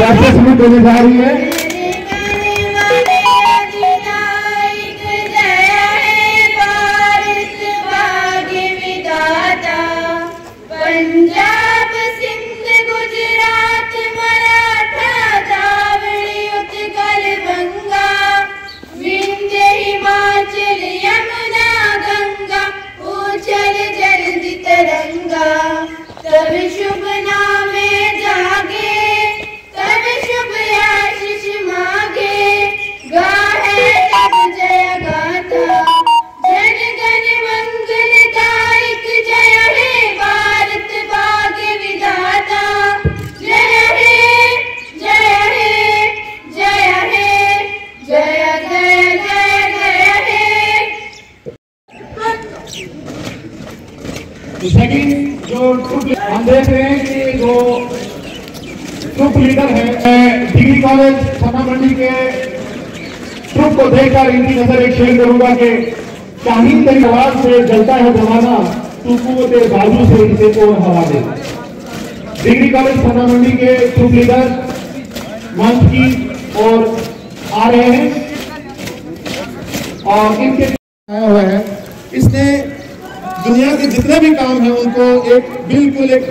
राक्षस में देने जा रही है। पंजाब सिंध हम देख रहे हैं कि जो ट्रुप लीडर है डिग्री कॉलेज थाना मंडी के ट्रुप को देखकर इनकी नज़र एक शेयर करूँगा कि शाहीन तेरी आवाज़ से जलता है जमाना कुवते बाजू से इसे को हवा दे डिग्री कॉलेज थाना मंडी के ट्रुप लीडर मंच की और आ रहे हैं और इनके आया हुआ इसने के जितने भी काम है उनको एक बिल्कुल एक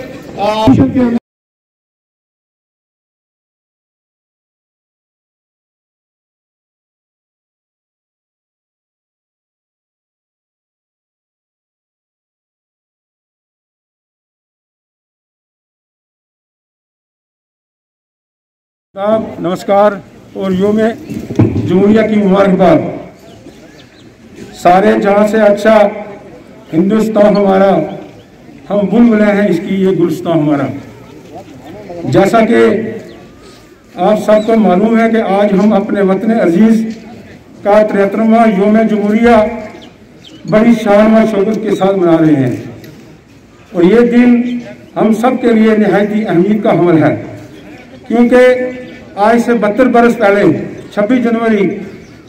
साहब, नमस्कार। और योम जमहूरिया की मुबारकबाद। सारे जहाँ से अच्छा हिंदुस्तान हमारा, हम बुलबुले हैं इसकी ये गुलस्तान हमारा। जैसा कि आप सबको मालूम है कि आज हम अपने वतन अज़ीज़ का तिहत्तरवा योम जमहूरिया बड़ी शान व शौकत के साथ मना रहे हैं। और ये दिन हम सब के लिए नहायत नहायती अहमियत का हमल है, क्योंकि आज से बहत्तर बरस पहले 26 जनवरी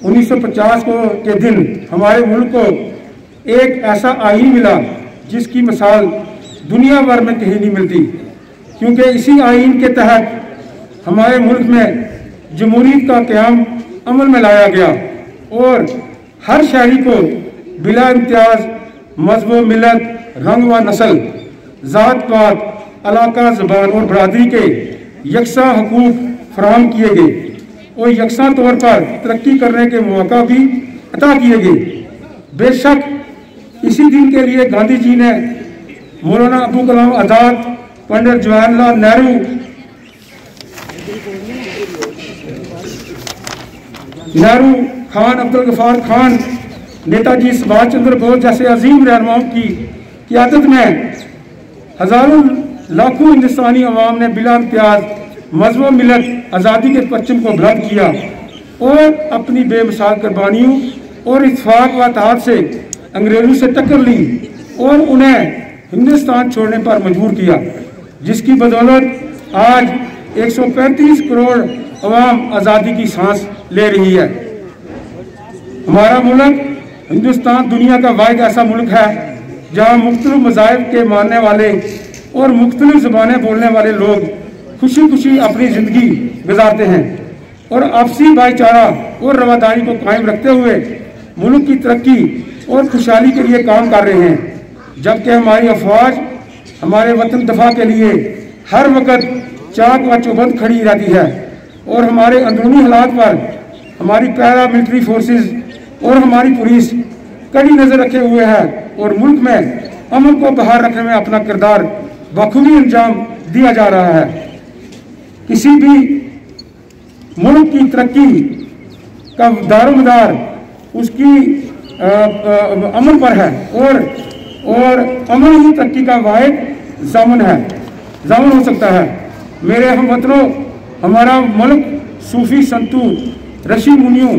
1950 को के दिन हमारे मुल्क को एक ऐसा आइन मिला जिसकी मिसाल दुनिया भर में कहीं नहीं मिलती। क्योंकि इसी आइन के तहत हमारे मुल्क में जमहूरीत का क्याम अमल में लाया गया और हर शहरी को बिला इम्तियाज़, मज़हब, मिलत, रंग व नस्ल ज़ात पात इलाका, जबान और बरदरी के यकसा हकूक फराम किए गए और यकसा तौर पर तरक्की करने के मौका भी अता किए गए। बेशक इसी दिन के लिए गांधी जी ने मौलाना अबू कलाम आज़ाद, पंडित जवाहरलाल नेहरू नेहरू खान अब्दुल गफार खान, नेताजी सुभाष चंद्र बोस जैसे अजीम रहनुमाओं की क्यादत में हज़ारों लाखों हिंदुस्तानी अवाम ने बिला इम्तियाज़ मज़हब मिलत आज़ादी के परचम को बुलंद किया और अपनी बेमिसाल कुर्बानियों और इतफाक व से अंग्रेज़ों से टक्कर ली और उन्हें हिंदुस्तान छोड़ने पर मजबूर किया, जिसकी बदौलत आज 135 करोड़ अवाम आज़ादी की सांस ले रही है। हमारा मुल्क हिंदुस्तान दुनिया का वाद ऐसा मुल्क है, जहाँ मुख्तलिफ़ मजाहब के मानने वाले और मुख्तलिफ़ ज़बानें बोलने वाले लोग खुशी खुशी अपनी ज़िंदगी गुजारते हैं और आपसी भाईचारा और रवादारी को कायम रखते हुए मुल्क की तरक्की और खुशहाली के लिए काम कर रहे हैं। जबकि हमारी अफवाज हमारे वतन दफ़ा के लिए हर वक्त चाक व चौबंद खड़ी रहती है और हमारे अंदरूनी हालात पर हमारी पैरा मिलिट्री फोर्सेस और हमारी पुलिस कड़ी नज़र रखे हुए है और मुल्क में अमन को बहार रखने में अपना किरदार बखूबी अंजाम दिया जा रहा है। किसी भी मुल्क की तरक्की का दारोमदार उसकी अमन पर है और और अमन ही तरक्की का वाहिद जामन है। जामन हो सकता है। मेरे हम वतनों, हमारा मुल्क सूफी संतू ऋषि मुनियों